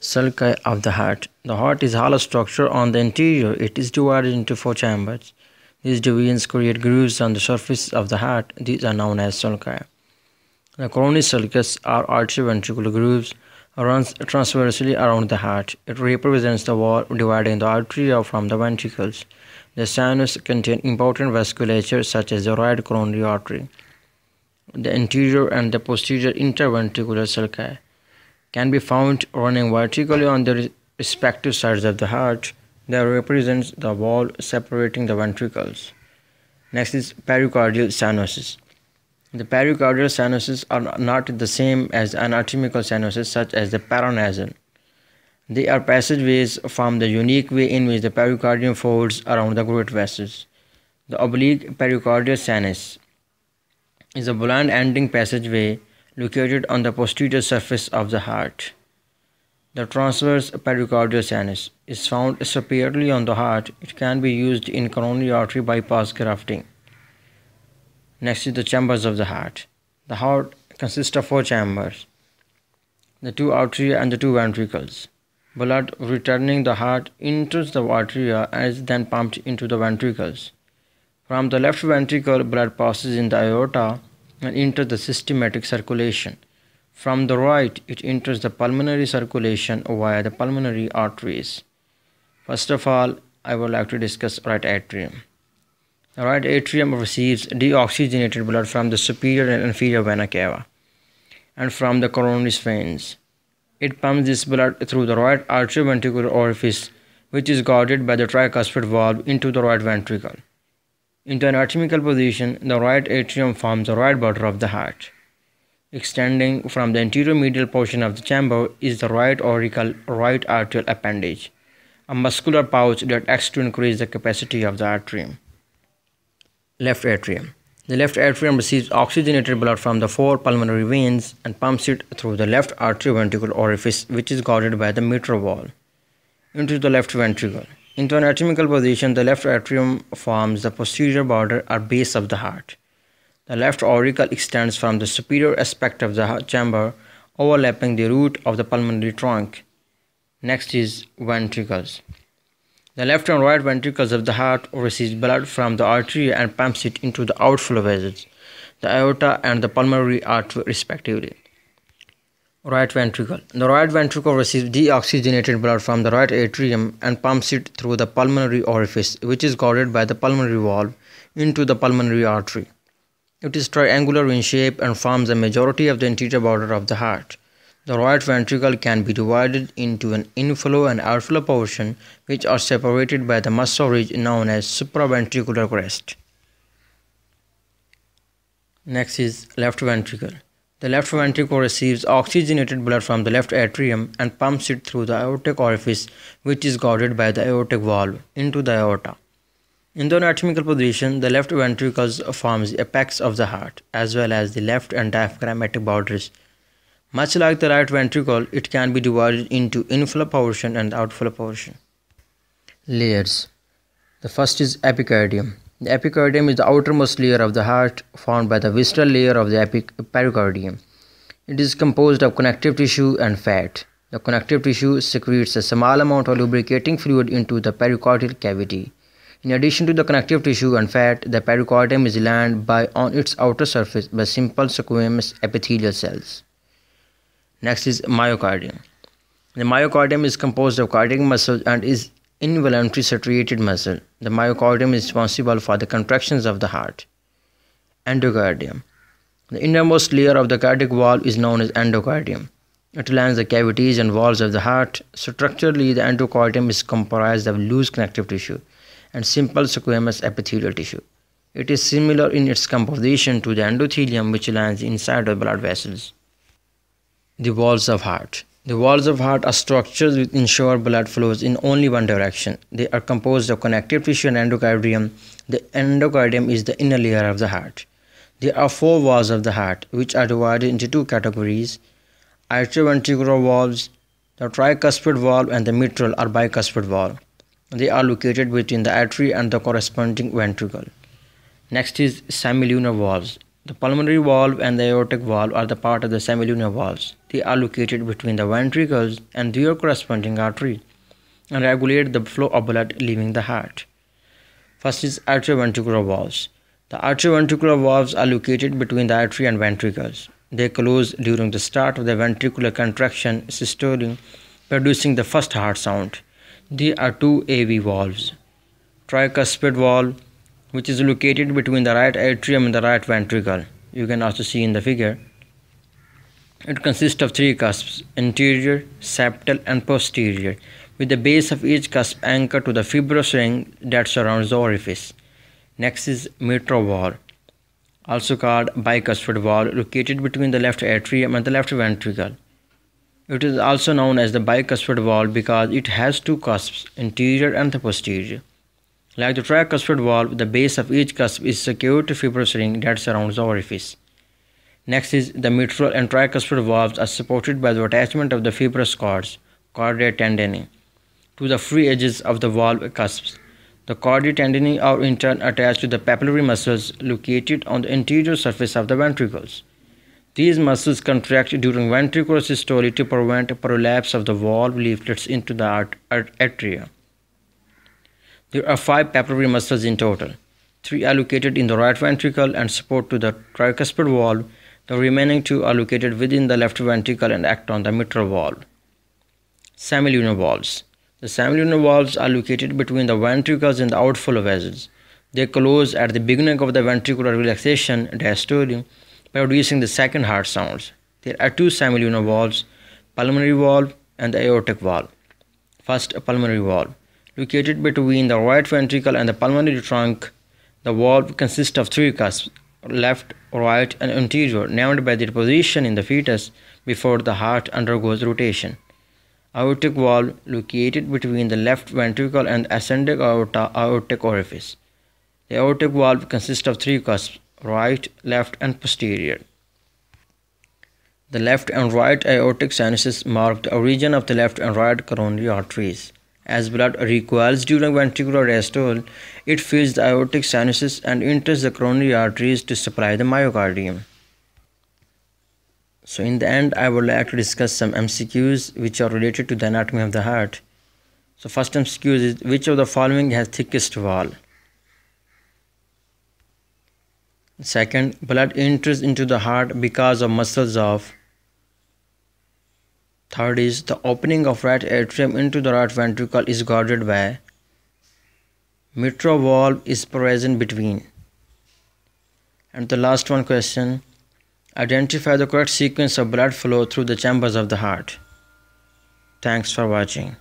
Sulci of the heart. The heart is hollow structure on the interior. It is divided into four chambers. These divisions create grooves on the surface of the heart. These are known as sulci. The coronary sulcus are atrioventricular grooves runs transversely around the heart. It represents the wall dividing the atria from the ventricles. The sinus contain important vasculature such as the right coronary artery. The anterior and the posterior interventricular sulci can be found running vertically on the respective sides of the heart. They represent the wall separating the ventricles. Next is pericardial sinuses. The pericardial sinuses are not the same as anatomical sinuses such as the paranasal. They are passageways from the unique way in which the pericardium folds around the great vessels. The oblique pericardial sinus is a blunt ending passageway located on the posterior surface of the heart. The transverse pericardial sinus is found superiorly on the heart. It can be used in coronary artery bypass grafting. Next is the chambers of the heart. The heart consists of four chambers, the two atria and the two ventricles. Blood returning the heart enters the atria and is then pumped into the ventricles. From the left ventricle, blood passes in the aorta and enters the systematic circulation. From the right, it enters the pulmonary circulation via the pulmonary arteries. First of all, I would like to discuss right atrium. The right atrium receives deoxygenated blood from the superior and inferior vena cava and from the coronary veins. It pumps this blood through the right atrioventricular orifice, which is guarded by the tricuspid valve, into the right ventricle. Into an anatomical position, the right atrium forms the right border of the heart. Extending from the anterior medial portion of the chamber is the right auricle right atrial appendage, a muscular pouch that acts to increase the capacity of the atrium. Left atrium. The left atrium receives oxygenated blood from the four pulmonary veins and pumps it through the left atrioventricular orifice, which is guarded by the mitral valve, into the left ventricle. Into anatomical position, the left atrium forms the posterior border or base of the heart. The left auricle extends from the superior aspect of the chamber, overlapping the root of the pulmonary trunk. Next is ventricles. The left and right ventricles of the heart receive blood from the artery and pumps it into the outflow vessels, the aorta and the pulmonary artery respectively. Right ventricle. The right ventricle receives deoxygenated blood from the right atrium and pumps it through the pulmonary orifice, which is guarded by the pulmonary valve, into the pulmonary artery. It is triangular in shape and forms the majority of the anterior border of the heart. The right ventricle can be divided into an inflow and outflow portion, which are separated by the muscle ridge known as supraventricular crest. Next is left ventricle. The left ventricle receives oxygenated blood from the left atrium and pumps it through the aortic orifice, which is guarded by the aortic valve, into the aorta. In the anatomical position, the left ventricle forms the apex of the heart, as well as the left and diaphragmatic borders. Much like the right ventricle, it can be divided into inflow portion and outflow portion. Layers. The first is epicardium. The epicardium is the outermost layer of the heart formed by the visceral layer of the pericardium. It is composed of connective tissue and fat. The connective tissue secretes a small amount of lubricating fluid into the pericardial cavity. In addition to the connective tissue and fat, the pericardium is lined by on its outer surface by simple squamous epithelial cells. Next is myocardium. The myocardium is composed of cardiac muscle and is involuntary striated muscle. The myocardium is responsible for the contractions of the heart. Endocardium. The innermost layer of the cardiac wall is known as endocardium. It lines the cavities and valves of the heart. Structurally, the endocardium is comprised of loose connective tissue and simple squamous epithelial tissue. It is similar in its composition to the endothelium which lines inside the blood vessels. The walls of heart. The valves of heart are structures which ensure blood flows in only one direction. They are composed of connective tissue and endocardium. The endocardium is the inner layer of the heart. There are four valves of the heart, which are divided into two categories atrioventricular valves, the tricuspid valve, and the mitral or bicuspid valve. They are located between the artery and the corresponding ventricle. Next is semilunar valves. The pulmonary valve and the aortic valve are the part of the semilunar valves. They are located between the ventricles and their corresponding artery and regulate the flow of blood leaving the heart. First is atrioventricular valves. The atrioventricular valves are located between the artery and ventricles. They close during the start of the ventricular contraction systole, producing the first heart sound. There are two AV valves. Tricuspid valve which is located between the right atrium and the right ventricle. You can also see in the figure. It consists of three cusps, anterior, septal and posterior, with the base of each cusp anchored to the fibrous ring that surrounds the orifice. Next is mitral valve, also called bicuspid valve, located between the left atrium and the left ventricle. It is also known as the bicuspid valve because it has two cusps, anterior and the posterior. Like the tricuspid valve, the base of each cusp is secured to fibrous ring that surrounds the orifice. Next is the mitral and tricuspid valves are supported by the attachment of the fibrous cords, chordae tendineae, to the free edges of the valve cusps. The chordae tendineae are in turn attached to the papillary muscles located on the anterior surface of the ventricles. These muscles contract during ventricular systole to prevent prolapse of the valve leaflets into the atria. There are five papillary muscles in total. Three are located in the right ventricle and support to the tricuspid valve. The remaining two are located within the left ventricle and act on the mitral valve. Semilunar valves. The semilunar valves are located between the ventricles and the outflow vessels. They close at the beginning of the ventricular relaxation diastole by producing the second heart sounds. There are two semilunar valves, pulmonary valve and the aortic valve. First, a pulmonary valve. Located between the right ventricle and the pulmonary trunk, the valve consists of three cusps, left, right, and anterior, named by their position in the fetus before the heart undergoes rotation. Aortic valve located between the left ventricle and ascending aorta aortic orifice. The aortic valve consists of three cusps, right, left, and posterior. The left and right aortic sinuses mark the origin of the left and right coronary arteries. As blood recoils during ventricular diastole, it fills the aortic sinuses and enters the coronary arteries to supply the myocardium. So in the end, I would like to discuss some MCQs which are related to the anatomy of the heart. So first MCQ is which of the following has thickest wall? Second, blood enters into the heart because of muscles of Third is the opening of right atrium into the right ventricle is guarded by mitral valve is present between. And the last one question identify the correct sequence of blood flow through the chambers of the heart. Thanks for watching.